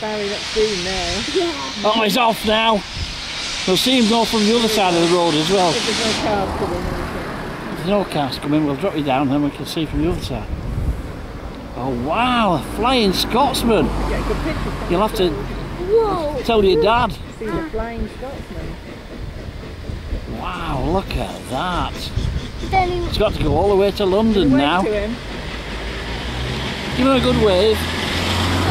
Barry up soon now. Yeah. Oh, he's off now. We'll see him go from the other side of the road as well. If there's no cars coming, is There's no cars coming, we'll drop you down then we can see from the other side. Oh wow, a flying Scotsman. it? Get a good picture. You'll have to road. tell your dad. See the flying Scotsman. Wow, look at that. He It's got to go all the way to London now. to him. Give him a good wave.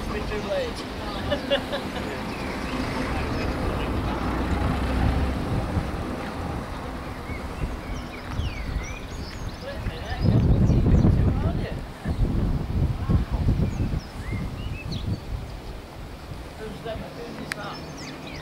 it's been too late. Who's that?